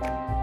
Bye.